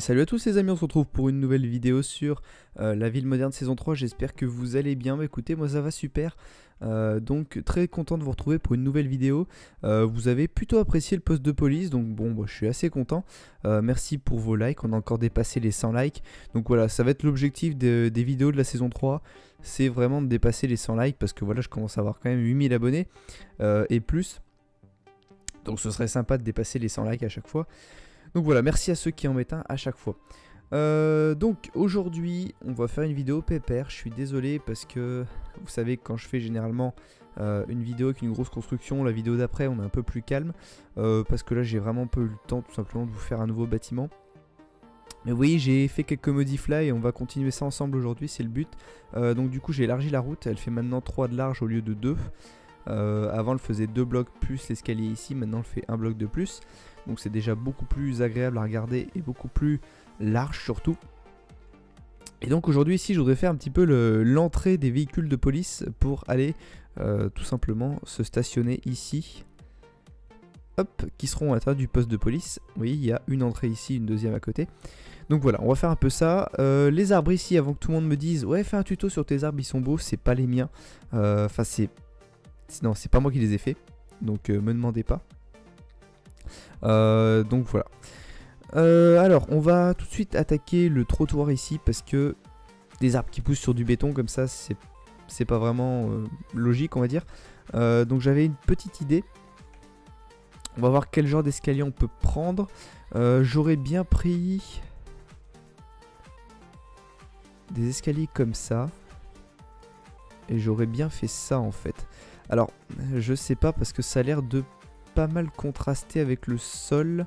salut à tous les amis, on se retrouve pour une nouvelle vidéo sur euh, la ville moderne saison 3, j'espère que vous allez bien, bah, écoutez moi ça va super, euh, donc très content de vous retrouver pour une nouvelle vidéo, euh, vous avez plutôt apprécié le poste de police, donc bon bah, je suis assez content, merci pour vos likes, on a encore dépassé les 100 likes, donc voilà ça va être l'objectif des vidéos de la saison 3, c'est vraiment de dépasser les 100 likes parce que voilà je commence à avoir quand même 8000 abonnés et plus, donc ce serait sympa de dépasser les 100 likes à chaque fois. Donc voilà, merci à ceux qui en mettent un à chaque fois. Euh, donc aujourd'hui, on va faire une vidéo pépère. Je suis désolé parce que vous savez quand je fais généralement euh, une vidéo avec une grosse construction, la vidéo d'après on est un peu plus calme euh, parce que là j'ai vraiment peu eu le temps tout simplement de vous faire un nouveau bâtiment. Mais oui, j'ai fait quelques modifs là et on va continuer ça ensemble aujourd'hui, c'est le but. donc du coup j'ai élargi la route, elle fait maintenant 3 de large au lieu de 2. avant elle faisait 2 blocs plus l'escalier ici, maintenant elle fait un bloc de plus. Donc c'est déjà beaucoup plus agréable à regarder et beaucoup plus large surtout. Et donc aujourd'hui ici je voudrais faire un petit peu l'entrée des véhicules de police pour aller euh, tout simplement se stationner ici. Hop, qui seront à l'intérieur du poste de police. Oui, il y a une entrée ici, une deuxième à côté. Donc voilà, on va faire un peu ça. Euh, les arbres ici, avant que tout le monde me dise Ouais, fais un tuto sur tes arbres, ils sont beaux, c'est pas les miens. Euh, enfin, c'est. Non, c'est pas moi qui les ai fait. Donc me demandez pas. Euh, donc voilà. Euh, alors, on va tout de suite attaquer le trottoir ici parce que des arbres qui poussent sur du béton comme ça, c'est pas vraiment euh, logique, on va dire. donc j'avais une petite idée. On va voir quel genre d'escalier on peut prendre. J'aurais bien pris des escaliers comme ça. Et j'aurais bien fait ça en fait. Alors, je sais pas parce que ça a l'air de pas mal contrasté avec le sol.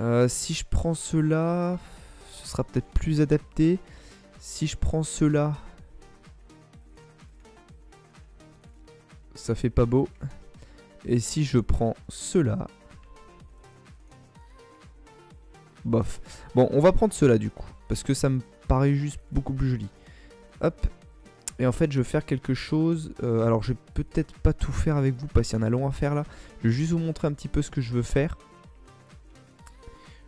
Euh, si je prends cela, ce sera peut-être plus adapté. Si je prends cela, ça fait pas beau. Et si je prends cela, bof. Bon, on va prendre cela du coup, parce que ça me paraît juste beaucoup plus joli. Hop, et en fait, je vais faire quelque chose. Euh, alors, je vais peut-être pas tout faire avec vous parce qu'il y en a long à faire là. Je vais juste vous montrer un petit peu ce que je veux faire.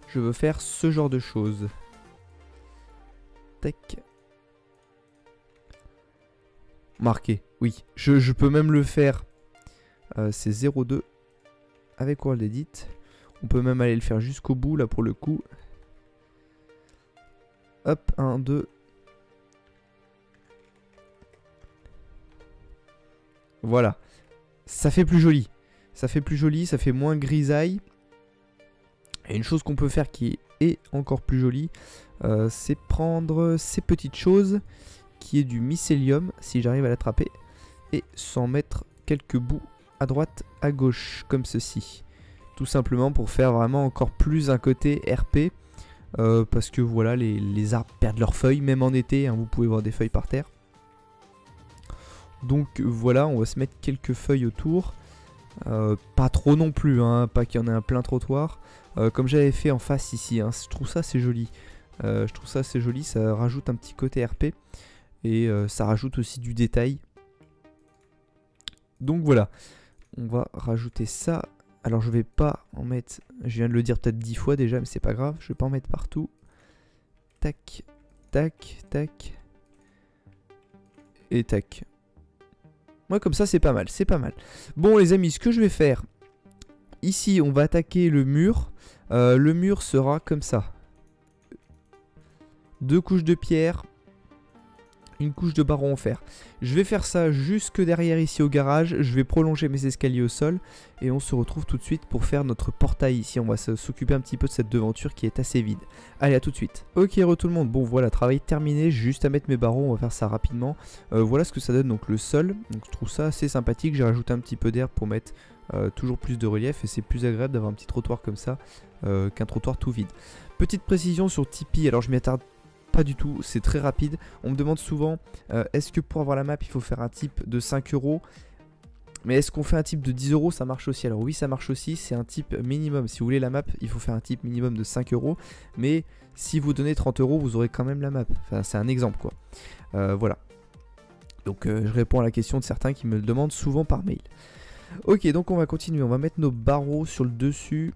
Je veux faire ce genre de choses. Tac. Marqué, oui. Je, peux même le faire. Euh, c'est 0,2 avec World Edit. On peut même aller le faire jusqu'au bout là pour le coup. Hop, 1, 2, Voilà. Ça fait plus joli. Ça fait plus joli, ça fait moins grisaille. Et une chose qu'on peut faire qui est encore plus jolie, euh, c'est prendre ces petites choses, qui est du mycélium, si j'arrive à l'attraper, et s'en mettre quelques bouts à droite, à gauche, comme ceci. Tout simplement pour faire vraiment encore plus un côté RP, euh, parce que voilà, les, arbres perdent leurs feuilles, même en été, hein, vous pouvez voir des feuilles par terre. Donc voilà, on va se mettre quelques feuilles autour. Euh, pas trop non plus, hein, pas qu'il y en ait un plein trottoir. Euh, comme j'avais fait en face ici, hein, je trouve ça c'est joli. Euh, je trouve ça c'est joli, ça rajoute un petit côté RP. Et ça rajoute aussi du détail. Donc voilà, on va rajouter ça. Alors je vais pas en mettre, je viens de le dire peut-être 10 fois déjà, mais c'est pas grave, je vais pas en mettre partout. Tac, tac, tac. Et tac. Moi, comme ça, c'est pas mal, c'est pas mal. Bon, les amis, ce que je vais faire... Ici, on va attaquer le mur. Euh, le mur sera comme ça. Deux couches de pierre, une couche de barreau en fer. Je vais faire ça jusque derrière ici au garage, je vais prolonger mes escaliers au sol et on se retrouve tout de suite pour faire notre portail ici. On va s'occuper un petit peu de cette devanture qui est assez vide. Allez à tout de suite. Ok re tout le monde, bon voilà, travail terminé, juste à mettre mes barreaux, on va faire ça rapidement. Euh, voilà ce que ça donne donc le sol, donc je trouve ça assez sympathique, j'ai rajouté un petit peu d'air pour mettre euh, toujours plus de relief et c'est plus agréable d'avoir un petit trottoir comme ça euh, qu'un trottoir tout vide. Petite précision sur Tipeee, alors je m'y attarde pas du tout, c'est très rapide. On me demande souvent, euh, est-ce que pour avoir la map, il faut faire un type de 5 euros? Mais est-ce qu'on fait un type de 10 euros? Ça marche aussi. Alors oui, ça marche aussi. C'est un type minimum. Si vous voulez la map, il faut faire un type minimum de 5 euros. Mais si vous donnez 30 euros, vous aurez quand même la map. Enfin, c'est un exemple quoi. Euh, voilà. Donc euh, je réponds à la question de certains qui me le demandent souvent par mail. Ok, donc on va continuer. On va mettre nos barreaux sur le dessus.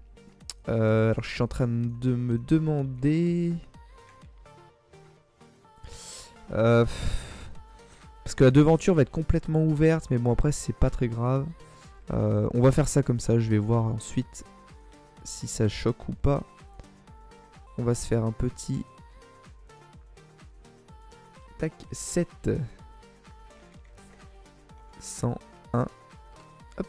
Alors je suis en train de me demander... Euh, parce que la devanture va être complètement ouverte, mais bon après c'est pas très grave. Euh, on va faire ça comme ça, je vais voir ensuite si ça choque ou pas. On va se faire un petit... Tac, 7. 101. Hop.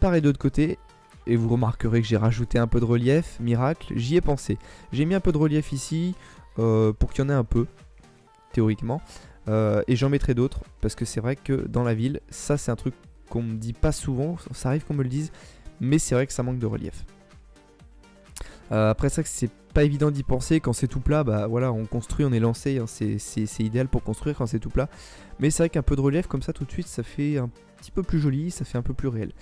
Pareil de l'autre côté. Et vous remarquerez que j'ai rajouté un peu de relief. Miracle, j'y ai pensé. J'ai mis un peu de relief ici euh, pour qu'il y en ait un peu, théoriquement. Euh, et j'en mettrai d'autres parce que c'est vrai que dans la ville, ça c'est un truc qu'on me dit pas souvent. Ça arrive qu'on me le dise, mais c'est vrai que ça manque de relief. Euh, après ça, c'est pas évident d'y penser. Quand c'est tout plat, bah voilà, on construit, on est lancé. Hein, c'est idéal pour construire quand c'est tout plat. Mais c'est vrai qu'un peu de relief comme ça, tout de suite, ça fait un petit peu plus joli, ça fait un peu plus réel.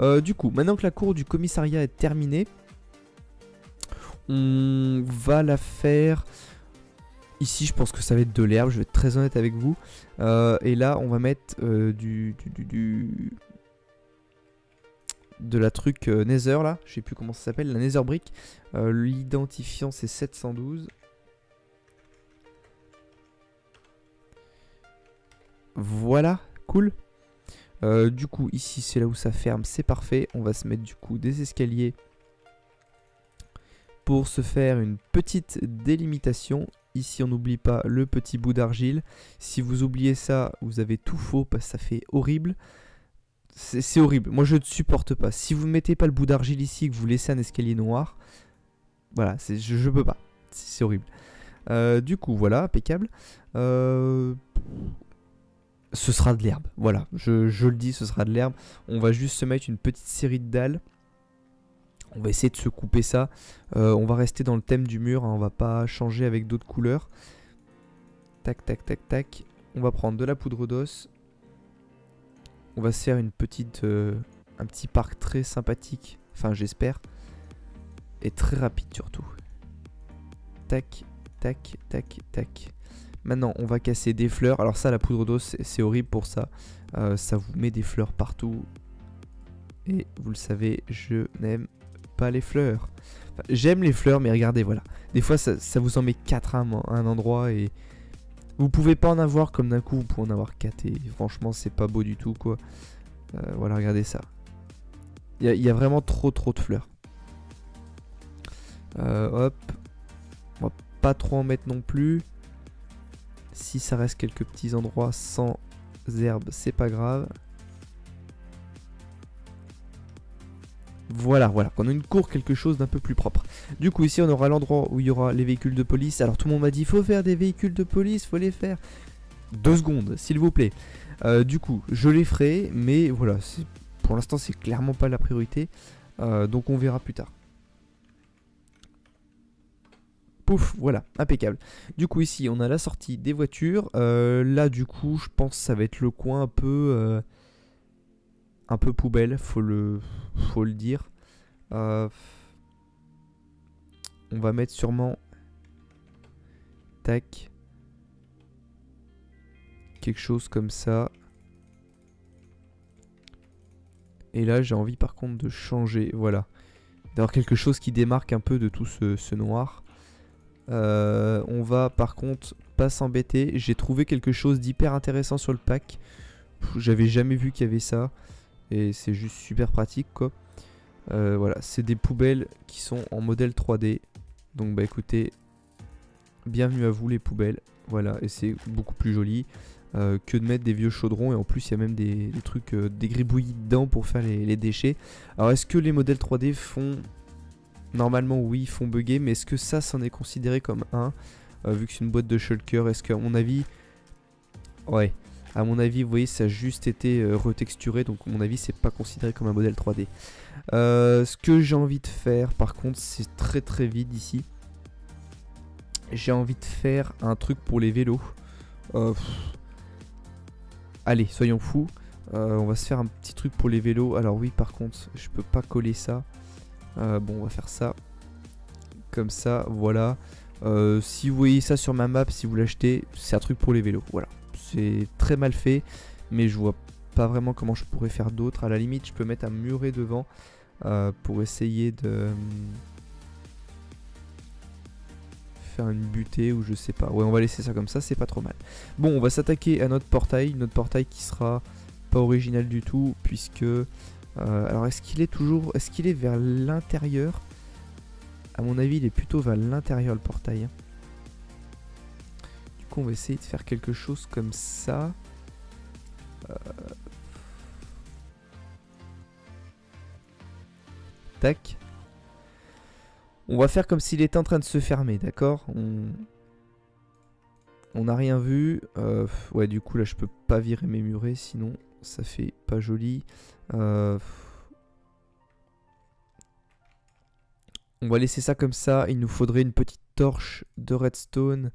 Euh, du coup, maintenant que la cour du commissariat est terminée, on va la faire. Ici, je pense que ça va être de l'herbe, je vais être très honnête avec vous. Euh, et là, on va mettre du, du, du, de la truc euh, Nether là, je sais plus comment ça s'appelle, la Nether Brick. Euh, l'identifiant c'est 712. Voilà, cool. Euh, du coup, ici c'est là où ça ferme, c'est parfait. On va se mettre du coup des escaliers pour se faire une petite délimitation. Ici, on n'oublie pas le petit bout d'argile. Si vous oubliez ça, vous avez tout faux parce que ça fait horrible. C'est horrible. Moi, je ne supporte pas. Si vous ne mettez pas le bout d'argile ici et que vous laissez un escalier noir, voilà, je, je peux pas. C'est horrible. Euh, du coup, voilà, impeccable. Euh, ce sera de l'herbe. Voilà, je, le dis, ce sera de l'herbe. On va juste se mettre une petite série de dalles. On va essayer de se couper ça. Euh, on va rester dans le thème du mur. Hein. on va pas changer avec d'autres couleurs. Tac, tac, tac, tac. On va prendre de la poudre d'os. On va se faire une petite, euh, un petit parc très sympathique. Enfin, j'espère. Et très rapide surtout. Tac, tac, tac, tac. Maintenant, on va casser des fleurs. Alors ça, la poudre d'eau, c'est horrible pour ça. Euh, ça vous met des fleurs partout. Et vous le savez, je n'aime les fleurs. J'aime les fleurs, mais regardez, voilà. Des fois, ça, vous en met 4 à un endroit et vous pouvez pas en avoir comme d'un coup, vous pouvez en avoir 4 et franchement c'est pas beau du tout quoi. Euh, voilà, regardez ça. Il y, a vraiment trop trop de fleurs. Euh, hop. On va pas trop en mettre non plus. Si ça reste quelques petits endroits sans herbes, c'est pas grave. Voilà, voilà, qu'on a une cour, quelque chose d'un peu plus propre. Du coup, ici, on aura l'endroit où il y aura les véhicules de police. Alors, tout le monde m'a dit, faut faire des véhicules de police, faut les faire. Deux secondes, s'il vous plaît. Euh, du coup, je les ferai, mais voilà, pour l'instant, c'est clairement pas la priorité. Euh, donc, on verra plus tard. Pouf, voilà, impeccable. Du coup, ici, on a la sortie des voitures. Euh, là, du coup, je pense que ça va être le coin un peu un peu poubelle, faut le, faut le dire. Euh, on va mettre sûrement... Tac. Quelque chose comme ça. Et là, j'ai envie par contre de changer, voilà. D'avoir quelque chose qui démarque un peu de tout ce, noir. Euh, on va par contre pas s'embêter. J'ai trouvé quelque chose d'hyper intéressant sur le pack. J'avais jamais vu qu'il y avait ça. Et c'est juste super pratique quoi. Euh, voilà, c'est des poubelles qui sont en modèle 3D. Donc bah écoutez, bienvenue à vous les poubelles. Voilà, et c'est beaucoup plus joli euh, que de mettre des vieux chaudrons. Et en plus, il y a même des, trucs, euh, des gribouillis dedans pour faire les, déchets. Alors est-ce que les modèles 3D font... Normalement oui, font bugger, mais est-ce que ça, c'en est considéré comme un Vu que c'est une boîte de shulker, est-ce qu'à mon avis... Ouais, à mon avis, vous voyez, ça a juste été euh, retexturé, donc à mon avis, c'est pas considéré comme un modèle 3D. Euh, ce que j'ai envie de faire, par contre, c'est très très vide ici. J'ai envie de faire un truc pour les vélos. Euh, allez, soyons fous. on va se faire un petit truc pour les vélos. Alors oui, par contre, je peux pas coller ça. bon, on va faire ça. Comme ça, voilà. si vous voyez ça sur ma map, si vous l'achetez, c'est un truc pour les vélos. Voilà c'est très mal fait, mais je vois pas vraiment comment je pourrais faire d'autres. À la limite, je peux mettre un muret devant. pour essayer de faire une butée ou je sais pas. Ouais, on va laisser ça comme ça, c'est pas trop mal. Bon, on va s'attaquer à notre portail, notre portail qui sera pas original du tout puisque alors est-ce qu'il est toujours est-ce qu'il est vers l'intérieur? À mon avis, il est plutôt vers l'intérieur le portail. Hein on va essayer de faire quelque chose comme ça. Euh. Tac. On va faire comme s'il était en train de se fermer, d'accord? On n'a rien vu. Euh, ouais, du coup, là, je peux pas virer mes murets, sinon ça fait pas joli. Euh, on va laisser ça comme ça. Il nous faudrait une petite torche de redstone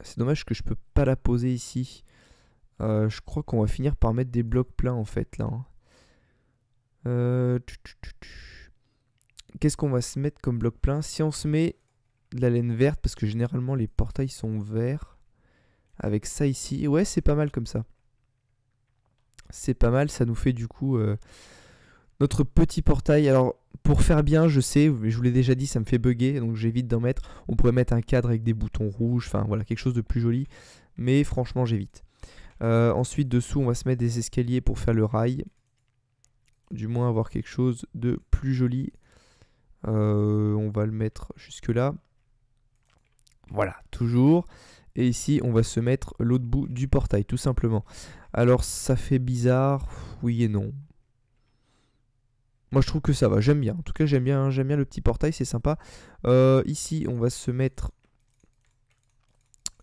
C'est dommage que je peux pas la poser ici. Euh, je crois qu'on va finir par mettre des blocs pleins en fait là. Hein. Euh, qu'est-ce qu'on va se mettre comme bloc plein? Si on se met de la laine verte, parce que généralement les portails sont verts. Avec ça ici, ouais c'est pas mal comme ça. C'est pas mal, ça nous fait du coup euh, notre petit portail. Alors pour faire bien, je sais, je vous l'ai déjà dit, ça me fait bugger, donc j'évite d'en mettre. On pourrait mettre un cadre avec des boutons rouges, enfin voilà, quelque chose de plus joli. Mais franchement, j'évite. Euh, ensuite, dessous, on va se mettre des escaliers pour faire le rail. Du moins, avoir quelque chose de plus joli. Euh, on va le mettre jusque là. Voilà, toujours. Et ici, on va se mettre l'autre bout du portail, tout simplement. Alors, ça fait bizarre, oui et non. Moi, je trouve que ça va. J'aime bien. En tout cas, j'aime bien, j'aime bien le petit portail. C'est sympa. Euh, ici, on va se mettre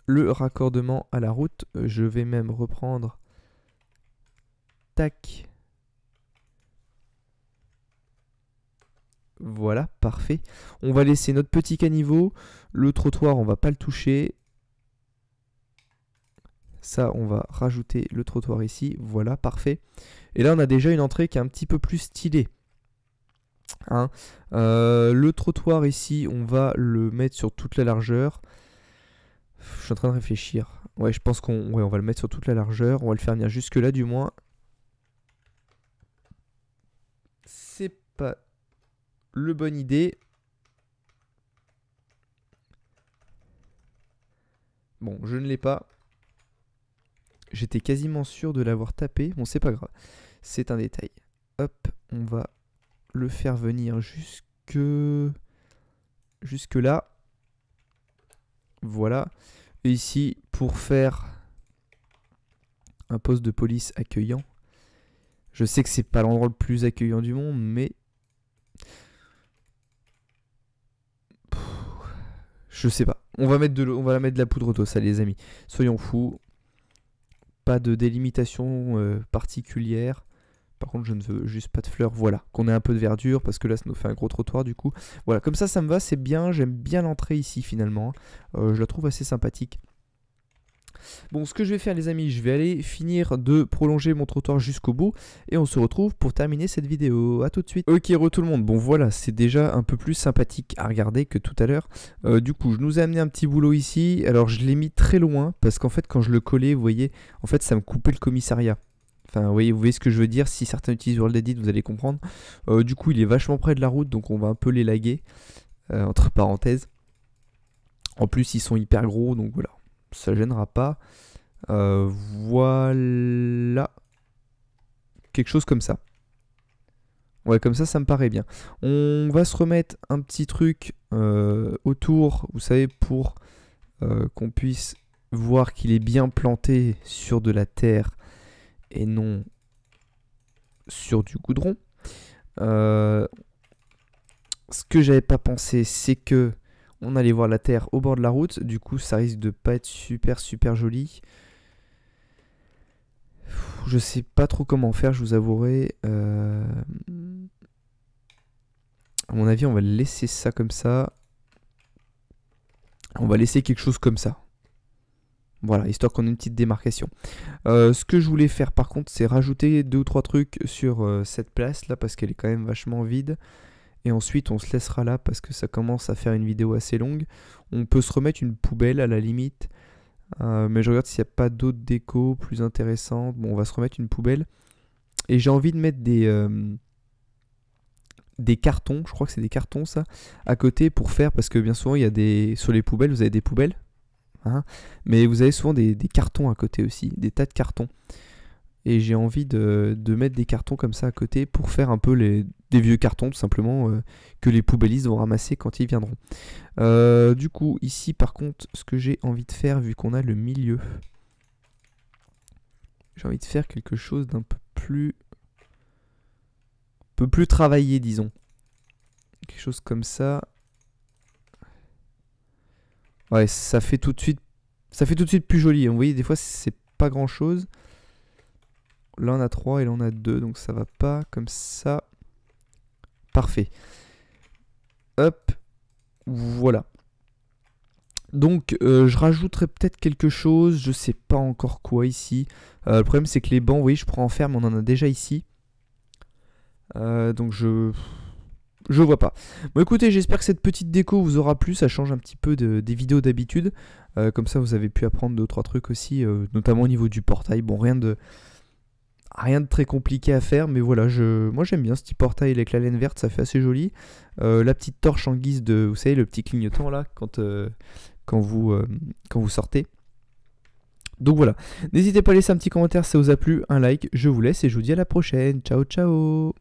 le raccordement à la route. Euh, je vais même reprendre. Tac. Voilà, parfait. On va laisser notre petit caniveau. Le trottoir, on va pas le toucher. Ça, on va rajouter le trottoir ici. Voilà, parfait. Et là, on a déjà une entrée qui est un petit peu plus stylée. Hein. Euh, le trottoir ici, on va le mettre sur toute la largeur. Je suis en train de réfléchir. Ouais, je pense qu'on on va le mettre sur toute la largeur. On va le faire venir jusque là du moins. C'est pas le bonne idée. Bon, je ne l'ai pas. J'étais quasiment sûr de l'avoir tapé. Bon, c'est pas grave. C'est un détail. Hop, on va le faire venir jusque, jusque là. Voilà. Ici, pour faire un poste de police accueillant. Je sais que c'est pas l'endroit le plus accueillant du monde, mais... Je sais pas. On va mettre de on va la mettre de la poudre d'eau, ça les amis. Soyons fous. Pas de délimitation euh, particulière. Par contre, je ne veux juste pas de fleurs. Voilà, qu'on ait un peu de verdure parce que là, ça nous fait un gros trottoir du coup. Voilà, comme ça, ça me va, c'est bien. J'aime bien l'entrée ici finalement. Euh, je la trouve assez sympathique. Bon, ce que je vais faire les amis, je vais aller finir de prolonger mon trottoir jusqu'au bout et on se retrouve pour terminer cette vidéo. A tout de suite. Ok, re tout le monde. Bon voilà, c'est déjà un peu plus sympathique à regarder que tout à l'heure. Euh, du coup, je nous ai amené un petit boulot ici. Alors, je l'ai mis très loin parce qu'en fait, quand je le collais, vous voyez, en fait, ça me coupait le commissariat. Enfin, vous voyez, ce que je veux dire. Si certains utilisent World Edit, vous allez comprendre. Euh, du coup, il est vachement près de la route, donc on va un peu les laguer. Euh, entre parenthèses. En plus, ils sont hyper gros, donc voilà. Ça gênera pas. Euh, voilà. Quelque chose comme ça. Ouais, comme ça, ça me paraît bien. On va se remettre un petit truc autour, vous savez, pour qu'on puisse voir qu'il est bien planté sur de la terre et non sur du goudron. Euh, ce que j'avais pas pensé, c'est que on allait voir la terre au bord de la route. Du coup, ça risque de pas être super super joli. Je sais pas trop comment faire, je vous avouerai. Euh, à mon avis, on va laisser ça comme ça. On va laisser quelque chose comme ça. Voilà, histoire qu'on ait une petite démarcation. Euh, ce que je voulais faire par contre, c'est rajouter deux ou trois trucs sur euh, cette place là, parce qu'elle est quand même vachement vide. Et ensuite, on se laissera là parce que ça commence à faire une vidéo assez longue. On peut se remettre une poubelle à la limite. Euh, mais je regarde s'il n'y a pas d'autres déco plus intéressantes. Bon, on va se remettre une poubelle. et j'ai envie de mettre des, des cartons, je crois que c'est des cartons ça, à côté pour faire, parce que bien souvent il y a des, sur les poubelles, vous avez des poubelles, hein, mais vous avez souvent des, cartons à côté aussi, des tas de cartons. Et j'ai envie de, mettre des cartons comme ça à côté pour faire un peu des vieux cartons tout simplement euh, que les poubellistes vont ramasser quand ils viendront. Euh, du coup ici par contre ce que j'ai envie de faire vu qu'on a le milieu, j'ai envie de faire quelque chose d'un peu plus peu plus travaillé, disons. Quelque chose comme ça. Ouais, ça fait tout de suite ça fait tout de suite plus joli. Vous voyez, des fois, c'est pas grand chose. Là, on a 3 et là, on a 2. Donc, ça va pas comme ça. Parfait. Hop. Voilà. Donc, euh, je rajouterai peut-être quelque chose. Je sais pas encore quoi ici. Euh, le problème, c'est que les bancs, oui, je prends en ferme. On en a déjà ici. Euh, donc je je vois pas. Bon écoutez, j'espère que cette petite déco vous aura plu, ça change un petit peu des vidéos d'habitude. Euh, comme ça vous avez pu apprendre 2 trois trucs aussi, euh, notamment au niveau du portail. Bon rien de rien de très compliqué à faire, mais voilà, moi j'aime bien ce petit portail avec la laine verte, ça fait assez joli. la petite torche en guise de, vous savez, le petit clignotant là, quand, quand, vous, quand vous sortez. Donc voilà, n'hésitez pas à laisser un petit commentaire si ça vous a plu, un like, je vous laisse et je vous dis à la prochaine. Ciao ciao